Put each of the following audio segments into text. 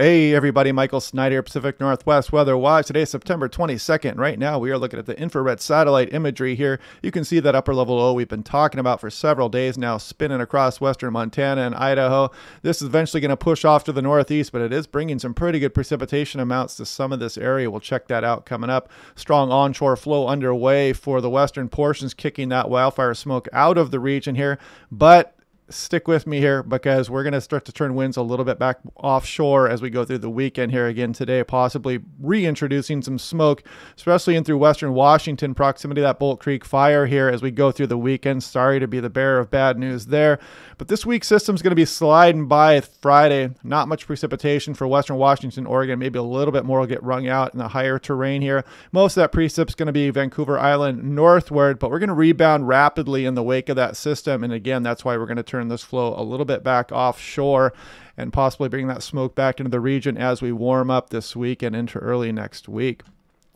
Hey everybody, Michael Snyder, Pacific Northwest Weather Watch. Today is September 22nd. Right now we are looking at the infrared satellite imagery here. You can see that upper level low we've been talking about for several days now, spinning across western Montana and Idaho. This is eventually going to push off to the northeast, but it is bringing some pretty good precipitation amounts to some of this area. We'll check that out coming up. Strong onshore flow underway for the western portions, kicking that wildfire smoke out of the region here. But stick with me here because we're going to start to turn winds a little bit back offshore as we go through the weekend here again today, possibly reintroducing some smoke, especially in through western Washington, proximity to that Bolt Creek fire here as we go through the weekend. Sorry to be the bearer of bad news there, but this week's system is going to be sliding by Friday. Not much precipitation for western Washington, Oregon. Maybe a little bit more will get wrung out in the higher terrain here. Most of that precip is going to be Vancouver Island northward, but we're going to rebound rapidly in the wake of that system. And again, that's why we're going to turn turn this flow a little bit back offshore and possibly bring that smoke back into the region as we warm up this week and into early next week.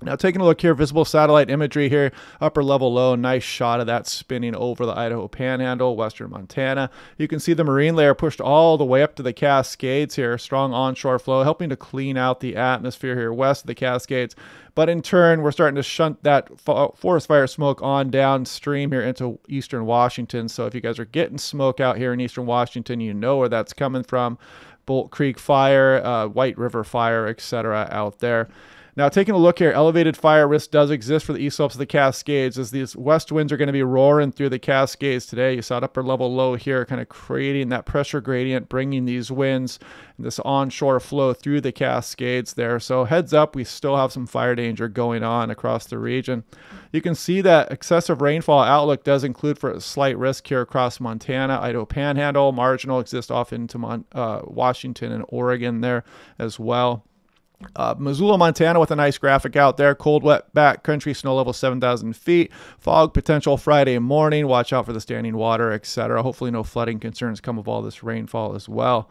Now, taking a look here, visible satellite imagery here, upper level low, nice shot of that spinning over the Idaho Panhandle, western Montana. You can see the marine layer pushed all the way up to the Cascades here, strong onshore flow, helping to clean out the atmosphere here west of the Cascades. But in turn, we're starting to shunt that forest fire smoke on downstream here into eastern Washington. So if you guys are getting smoke out here in eastern Washington, you know where that's coming from. Bolt Creek fire, uh, White River fire, etc. out there. Now, taking a look here, elevated fire risk does exist for the east slopes of the Cascades as these west winds are going to be roaring through the Cascades today. You saw it upper level low here, kind of creating that pressure gradient, bringing these winds and this onshore flow through the Cascades there. So, heads up, we still have some fire danger going on across the region. You can see that excessive rainfall outlook does include for a slight risk here across Montana, Idaho Panhandle, marginal exists off into Mon- uh, Washington and Oregon there as well. Uh, Missoula, Montana, with a nice graphic out there. Cold, wet back country, snow level 7,000 feet. Fog potential Friday morning. Watch out for the standing water, etc. Hopefully, no flooding concerns come of all this rainfall as well.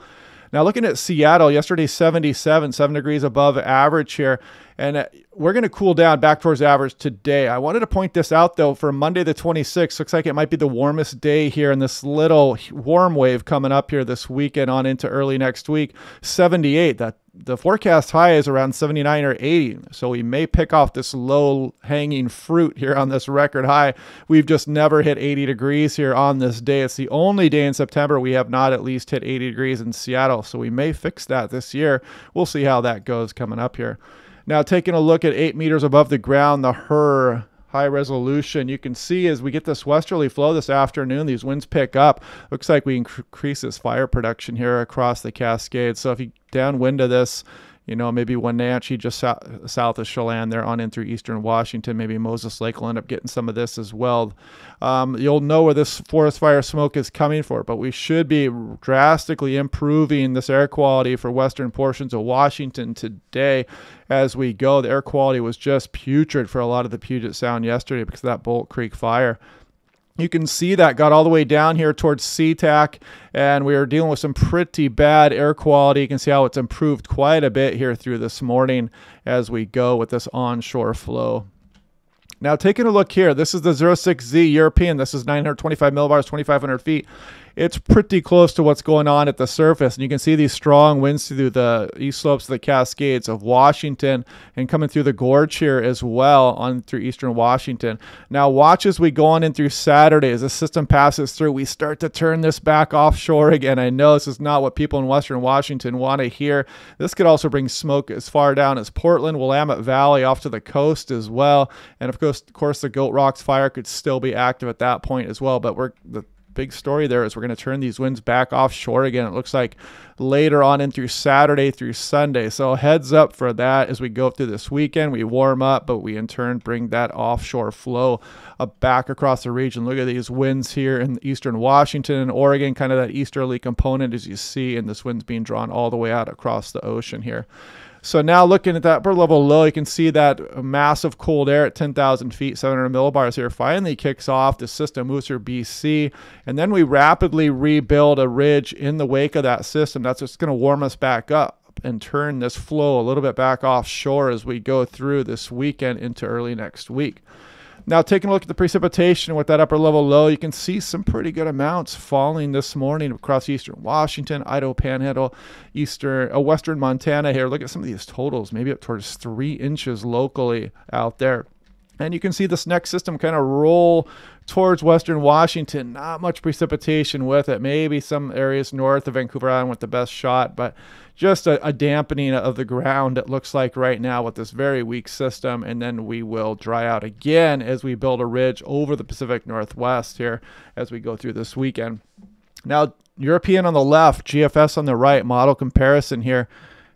Now, looking at Seattle, yesterday 77, 7 degrees above average here. And uh, we're going to cool down back towards average today. I wanted to point this out though for Monday the 26th. Looks like it might be the warmest day here in this little warm wave coming up here this weekend on into early next week. 78. That the forecast high is around 79 or 80. So we may pick off this low hanging fruit here on this record high. We've just never hit 80 degrees here on this day. It's the only day in September we have not at least hit 80 degrees in Seattle. So we may fix that this year. We'll see how that goes coming up here. Now, taking a look at eight meters above the ground, the HRRR high resolution, you can see as we get this westerly flow this afternoon, these winds pick up. Looks like we increase this fire production here across the Cascades. So if you downwind of this, you know, maybe Wenatchee just south, south of Chelan there on in through eastern Washington. Maybe Moses Lake will end up getting some of this as well. Um, you'll know where this forest fire smoke is coming for, but we should be drastically improving this air quality for western portions of Washington today as we go. The air quality was just putrid for a lot of the Puget Sound yesterday because of that Bolt Creek fire you can see that got all the way down here towards SeaTac, and we are dealing with some pretty bad air quality. You can see how it's improved quite a bit here through this morning as we go with this onshore flow. Now, taking a look here, this is the 06Z European. This is 925 millibars, 2,500 feet it's pretty close to what's going on at the surface. And you can see these strong winds through the east slopes of the Cascades of Washington and coming through the gorge here as well on through eastern Washington. Now watch as we go on in through Saturday as the system passes through, we start to turn this back offshore again. I know this is not what people in western Washington want to hear. This could also bring smoke as far down as Portland, Willamette Valley off to the coast as well. And of course, of course the Goat Rocks fire could still be active at that point as well. But we're the big story there is we're going to turn these winds back offshore again. It looks like later on in through Saturday through Sunday. So heads up for that as we go through this weekend. We warm up, but we in turn bring that offshore flow back across the region. Look at these winds here in eastern Washington and Oregon, kind of that easterly component as you see, and this wind's being drawn all the way out across the ocean here. So now looking at that upper level low, you can see that massive cold air at 10,000 feet, 700 millibars here finally kicks off. The system moves through BC, and then we rapidly rebuild a ridge in the wake of that system. That's what's going to warm us back up and turn this flow a little bit back offshore as we go through this weekend into early next week. Now, taking a look at the precipitation with that upper level low, you can see some pretty good amounts falling this morning across eastern Washington, Idaho Panhandle, eastern, uh, western Montana here. Look at some of these totals, maybe up towards three inches locally out there. And you can see this next system kind of roll towards western Washington. Not much precipitation with it. Maybe some areas north of Vancouver Island with the best shot, but just a, a, dampening of the ground, it looks like right now with this very weak system. And then we will dry out again as we build a ridge over the Pacific Northwest here as we go through this weekend. Now, European on the left, GFS on the right, model comparison here.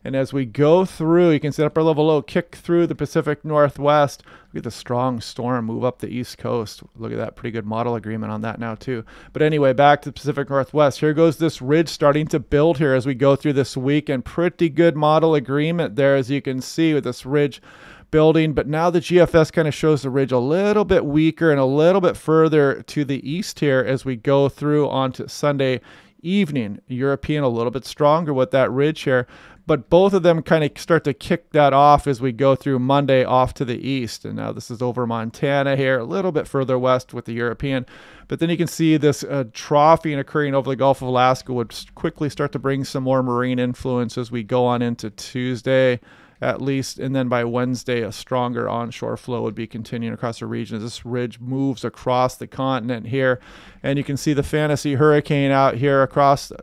And as we go through, you can see upper level low kick through the Pacific Northwest. Look at the strong storm move up the East Coast. Look at that pretty good model agreement on that now too. But anyway, back to the Pacific Northwest. Here goes this ridge starting to build here as we go through this week, and pretty good model agreement there as you can see with this ridge building. But now the GFS kind of shows the ridge a little bit weaker and a little bit further to the east here as we go through onto Sunday evening. European a little bit stronger with that ridge here but both of them kind of start to kick that off as we go through Monday off to the east. And now this is over Montana here, a little bit further west with the European. But then you can see this uh, troughing occurring over the Gulf of Alaska would quickly start to bring some more marine influence as we go on into Tuesday at least. And then by Wednesday, a stronger onshore flow would be continuing across the region as this ridge moves across the continent here. And you can see the fantasy hurricane out here across uh,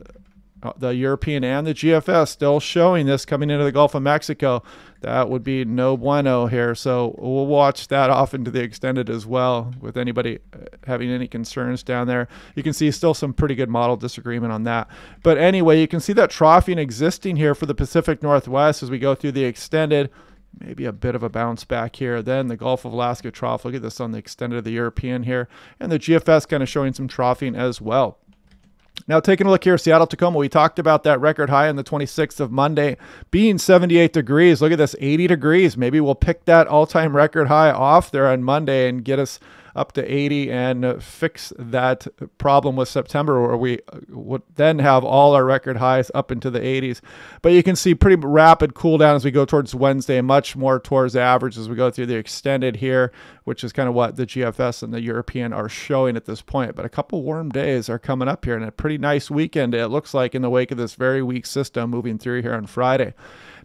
the European and the GFS still showing this coming into the Gulf of Mexico. That would be no bueno here. So we'll watch that off into the extended as well with anybody uh, having any concerns down there. You can see still some pretty good model disagreement on that. But anyway, you can see that troughing existing here for the Pacific Northwest as we go through the extended. Maybe a bit of a bounce back here. Then the Gulf of Alaska trough. Look at this on the extended of the European here. And the GFS kind of showing some troughing as well. Now, taking a look here, Seattle Tacoma, we talked about that record high on the 26th of Monday being 78 degrees. Look at this, 80 degrees. Maybe we'll pick that all time record high off there on Monday and get us up to 80 and fix that problem with September, where we uh, would then have all our record highs up into the 80s. But you can see pretty rapid cool down as we go towards Wednesday, much more towards average as we go through the extended here, which is kind of what the GFS and the European are showing at this point. But a couple warm days are coming up here and a pretty nice weekend, it looks like, in the wake of this very weak system moving through here on Friday.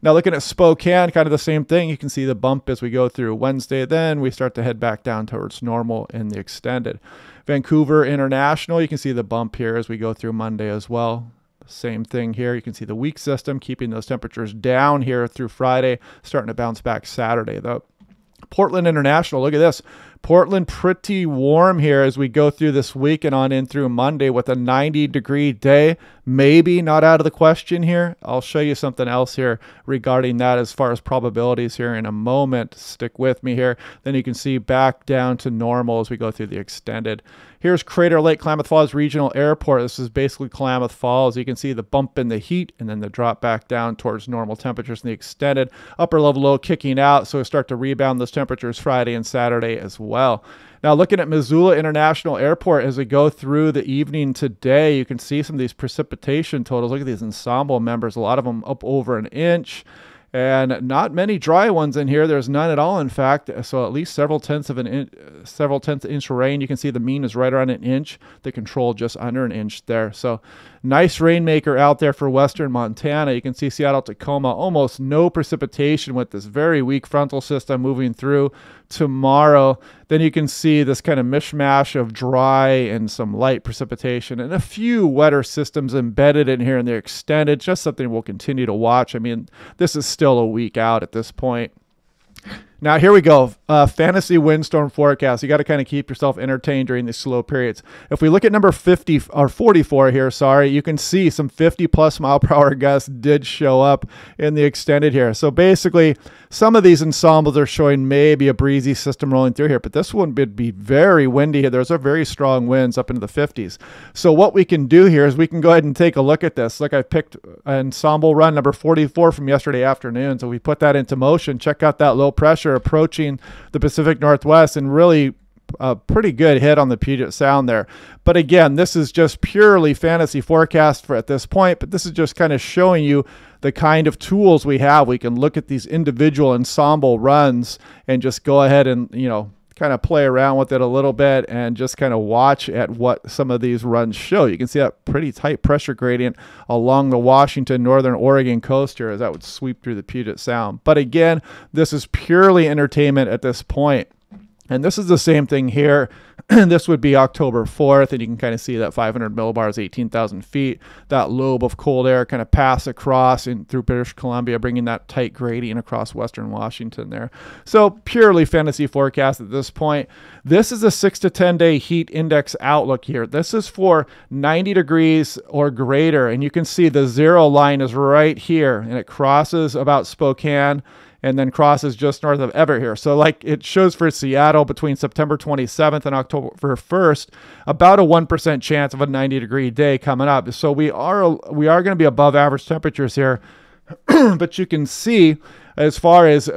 Now, looking at Spokane, kind of the same thing. You can see the bump as we go through Wednesday. Then we start to head back down towards normal in the extended. Vancouver International, you can see the bump here as we go through Monday as well. Same thing here. You can see the weak system keeping those temperatures down here through Friday, starting to bounce back Saturday, though. Portland International, look at this. Portland pretty warm here as we go through this week and on in through Monday with a 90 degree day. Maybe not out of the question here. I'll show you something else here regarding that as far as probabilities here in a moment. Stick with me here. Then you can see back down to normal as we go through the extended. Here's Crater Lake Klamath Falls Regional Airport. This is basically Klamath Falls. You can see the bump in the heat and then the drop back down towards normal temperatures in the extended. Upper level low kicking out, so we start to rebound those temperatures Friday and Saturday as well. Now, looking at Missoula International Airport as we go through the evening today, you can see some of these precipitation totals. Look at these ensemble members, a lot of them up over an inch and not many dry ones in here. There's none at all, in fact. So at least several tenths of an in, several tenths inch of rain. You can see the mean is right around an inch. The control just under an inch there. So nice rainmaker out there for western Montana. You can see Seattle Tacoma almost no precipitation with this very weak frontal system moving through tomorrow. Then you can see this kind of mishmash of dry and some light precipitation and a few wetter systems embedded in here and they're extended. Just something we'll continue to watch. I mean, this is still a week out at this point. Now, here we go. Uh, fantasy windstorm forecast. You got to kind of keep yourself entertained during these slow periods. If we look at number 50 or 44 here, sorry, you can see some 50 plus mile per hour gusts did show up in the extended here. So basically, some of these ensembles are showing maybe a breezy system rolling through here, but this one would be very windy here. There's a very strong winds up into the 50s. So what we can do here is we can go ahead and take a look at this. Like I picked ensemble run number 44 from yesterday afternoon. So we put that into motion. Check out that low pressure approaching the Pacific Northwest and really a pretty good hit on the Puget Sound there. But again, this is just purely fantasy forecast for at this point, but this is just kind of showing you the kind of tools we have. We can look at these individual ensemble runs and just go ahead and, you know, kind of play around with it a little bit and just kind of watch at what some of these runs show. You can see that pretty tight pressure gradient along the Washington, Northern Oregon coast here as that would sweep through the Puget Sound. But again, this is purely entertainment at this point. And this is the same thing here. this would be October 4th, and you can kind of see that 500 millibars, 18,000 feet. That lobe of cold air kind of pass across in through British Columbia, bringing that tight gradient across western Washington there. So purely fantasy forecast at this point. This is a six to 10 day heat index outlook here. This is for 90 degrees or greater, and you can see the zero line is right here, and it crosses about Spokane and then crosses just north of Everett here. So like it shows for Seattle between September 27th and October 1st, about a 1% chance of a 90 degree day coming up. So we are we are going to be above average temperatures here. but you can see as far as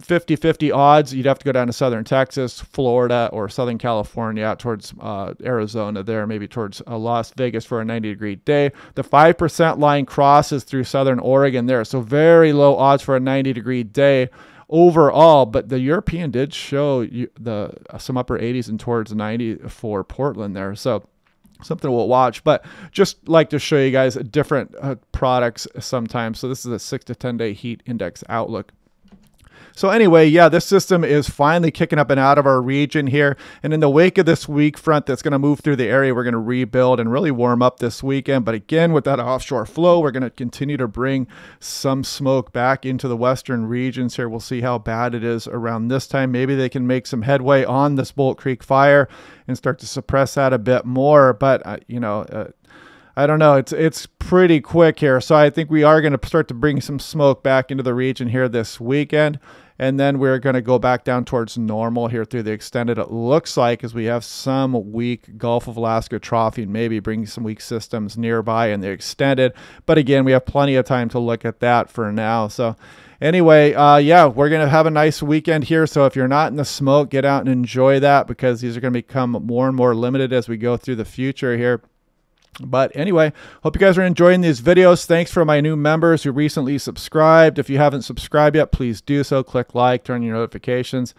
50 50 odds, you'd have to go down to southern Texas, Florida, or southern California towards uh, Arizona, there, maybe towards uh, Las Vegas for a 90 degree day. The 5% line crosses through southern Oregon there. So very low odds for a 90 degree day overall, but the European did show you the uh, some upper 80s and towards 90 for Portland there. So something we'll watch but just like to show you guys different uh, products sometimes so this is a six to ten day heat index outlook so anyway, yeah, this system is finally kicking up and out of our region here. And in the wake of this weak front that's going to move through the area, we're going to rebuild and really warm up this weekend. But again, with that offshore flow, we're going to continue to bring some smoke back into the western regions here. We'll see how bad it is around this time. Maybe they can make some headway on this Bolt Creek fire and start to suppress that a bit more. But, uh, you know, uh, I don't know. It's it's pretty quick here, so I think we are going to start to bring some smoke back into the region here this weekend. And then we're going to go back down towards normal here through the extended it looks like as we have some weak gulf of alaska troughing maybe bring some weak systems nearby in the extended. But again we have plenty of time to look at that for now. So anyway uh, yeah we're going to have a nice weekend here. So if you're not in the smoke get out and enjoy that because these are going to become more and more limited as we go through the future here but anyway, hope you guys are enjoying these videos. Thanks for my new members who recently subscribed. If you haven't subscribed yet, please do so. Click like, turn your notifications.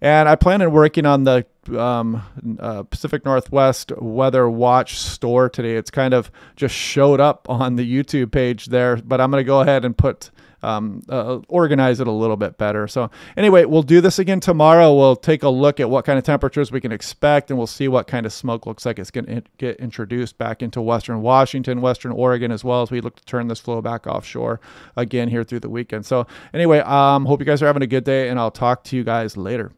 And I plan on working on the um, uh, Pacific Northwest Weather Watch store today. It's kind of just showed up on the YouTube page there, but I'm going to go ahead and put um, uh, organize it a little bit better. So anyway, we'll do this again tomorrow. We'll take a look at what kind of temperatures we can expect, and we'll see what kind of smoke looks like it's going to get introduced back into western Washington, western Oregon, as well as we look to turn this flow back offshore again here through the weekend. So anyway, um, hope you guys are having a good day, and I'll talk to you guys later.